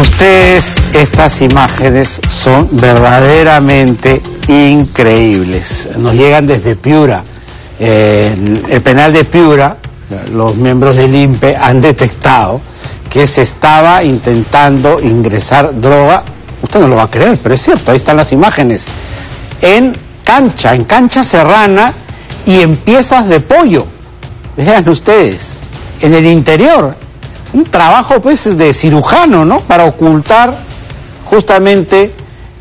Ustedes, estas imágenes son verdaderamente increíbles. Nos llegan desde Piura. Eh, el, el penal de Piura, los miembros del INPE han detectado que se estaba intentando ingresar droga, usted no lo va a creer, pero es cierto, ahí están las imágenes, en cancha, en cancha serrana y en piezas de pollo. Vean ustedes, en el interior, un trabajo pues de cirujano, ¿no? Para ocultar justamente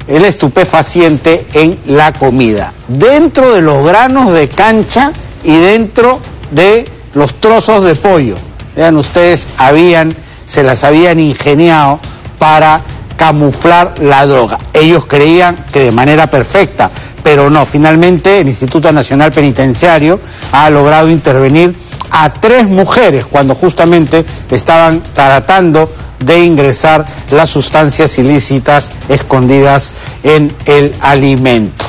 el estupefaciente en la comida, dentro de los granos de cancha y dentro de los trozos de pollo. Vean ustedes, habían, se las habían ingeniado para camuflar la droga. Ellos creían que de manera perfecta, pero no. Finalmente el Instituto Nacional Penitenciario ha logrado intervenir a tres mujeres cuando justamente estaban tratando de ingresar las sustancias ilícitas escondidas en el alimento.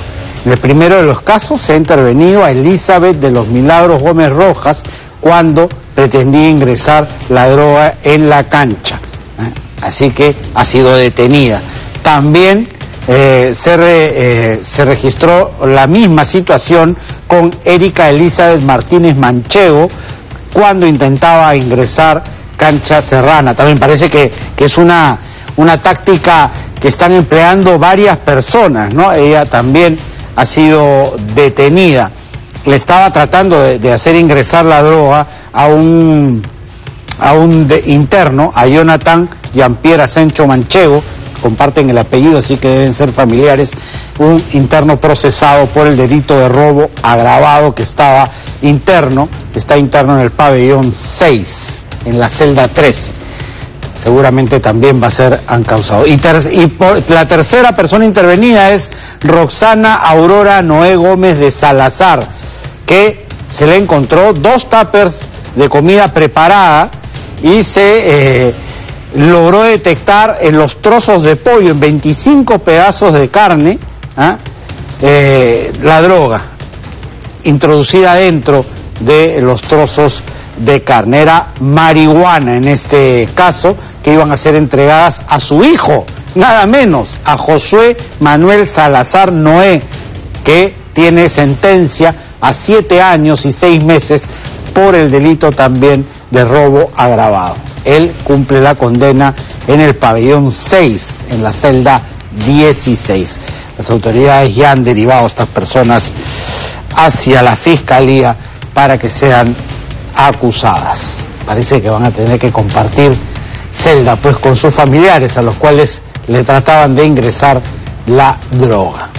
En el primero de los casos se ha intervenido a Elizabeth de los Milagros Gómez Rojas cuando pretendía ingresar la droga en la cancha. ¿eh? Así que ha sido detenida. También eh, se, re, eh, se, registró la misma situación con Erika Elizabeth Martínez Manchego cuando intentaba ingresar cancha serrana. También parece que, que es una, una táctica que están empleando varias personas, ¿no? Ella también ha sido detenida. Le estaba tratando de, hacer ingresar la droga a un, a un de, interno, a Jonathan Jean-Pierre Asencho Manchego, comparten el apellido, así que deben ser familiares, un interno procesado por el delito de robo agravado que estaba interno, que está interno en el pabellón 6, en la celda 13. Seguramente también va a ser encausado. Y, y por la tercera persona intervenida es Roxana Aurora Noé Gómez de Salazar, que se le encontró dos tuppers de comida preparada y se... Eh, logró detectar en los trozos de pollo, en 25 pedazos de carne, ¿ah? eh, la droga introducida dentro de los trozos de carne. Era marihuana en este caso, que iban a ser entregadas a su hijo, nada menos, a Josué Manuel Salazar Noé, que tiene sentencia a siete años y seis meses por el delito también de robo agravado él cumple la condena en el pabellón 6, en la celda 16. Las autoridades ya han derivado a estas personas hacia la fiscalía para que sean acusadas. Parece que van a tener que compartir celda pues con sus familiares a los cuales le trataban de ingresar la droga.